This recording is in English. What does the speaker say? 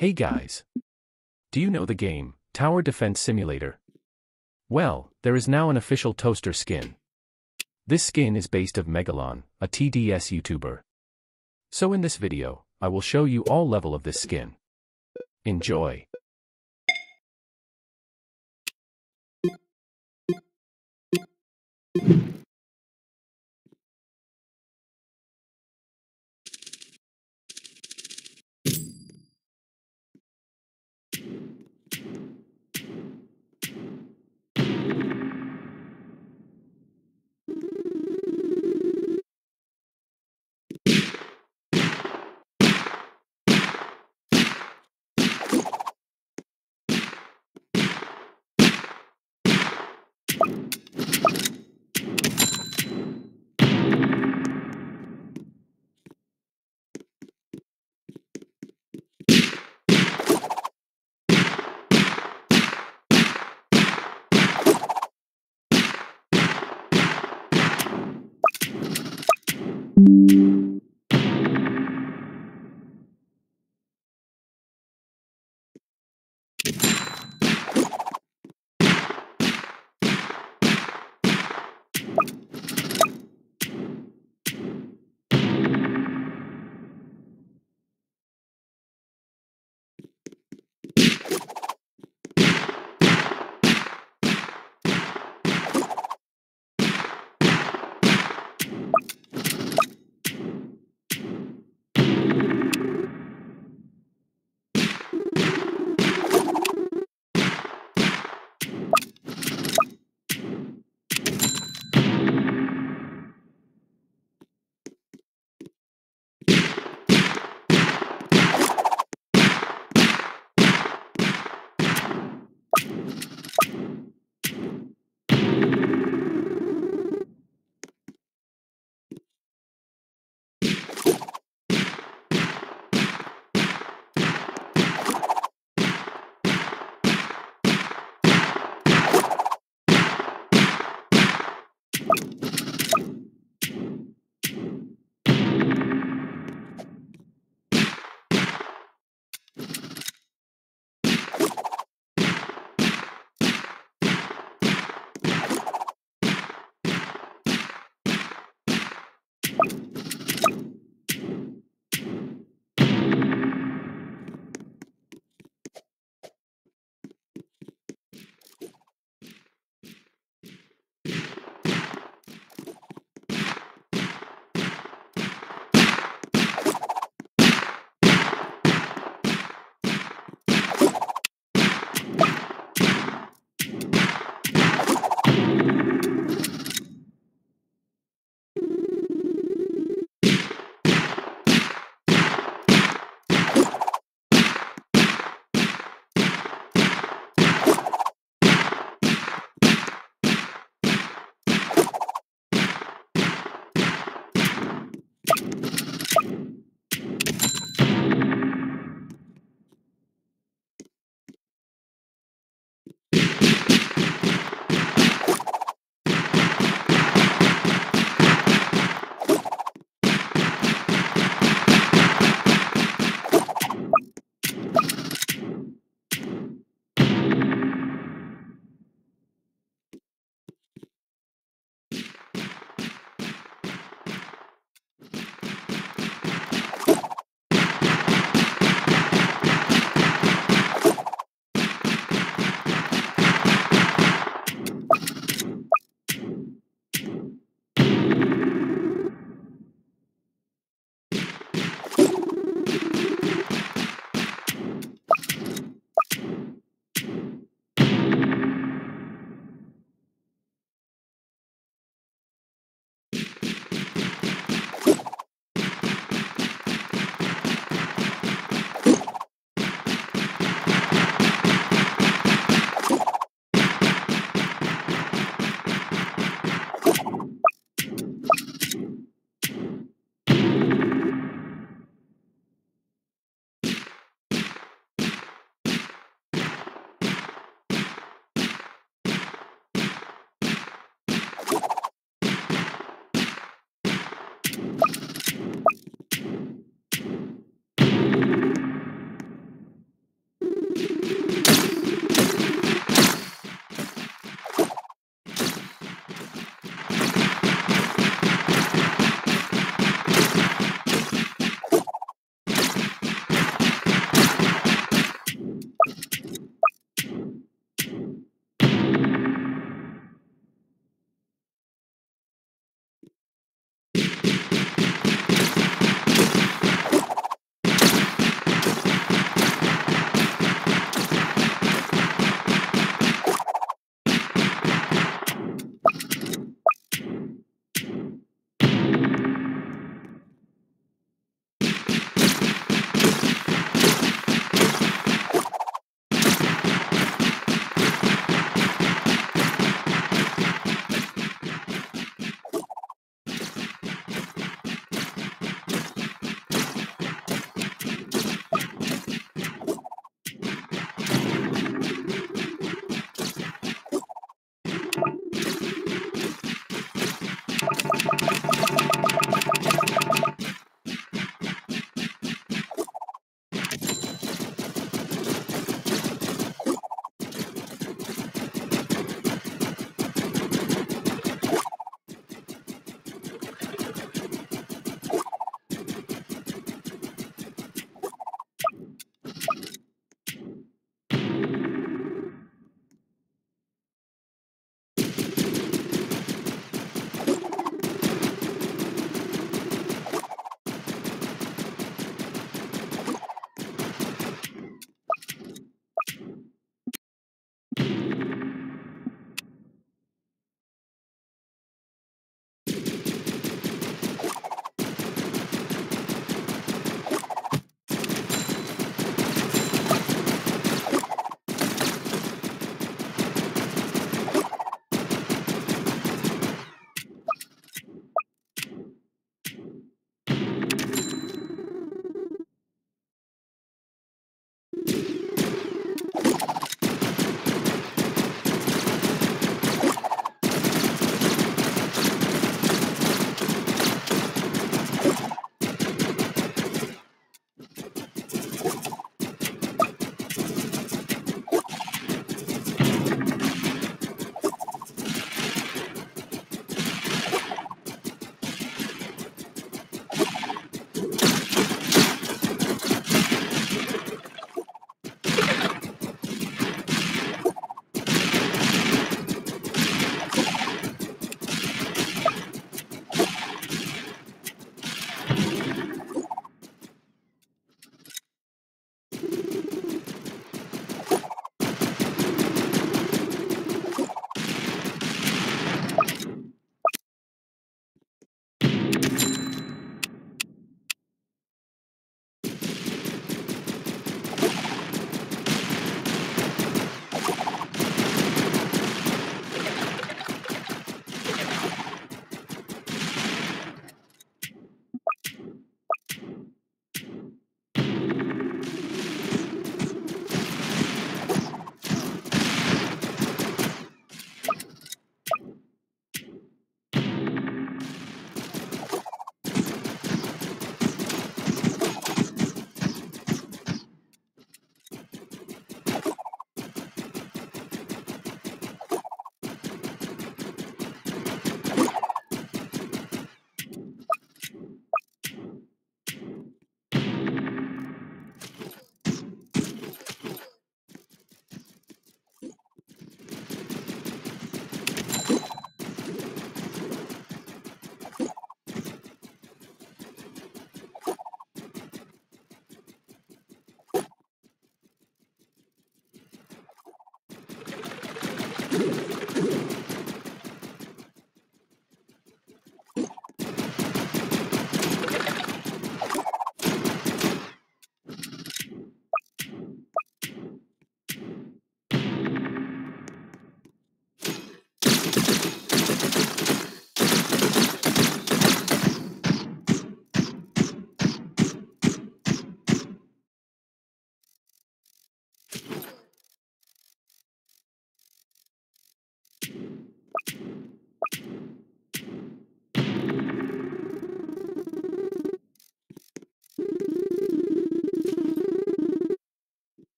Hey guys! Do you know the game, Tower Defense Simulator? Well, there is now an official toaster skin. This skin is based of Megalon, a TDS YouTuber. So in this video, I will show you all level of this skin. Enjoy!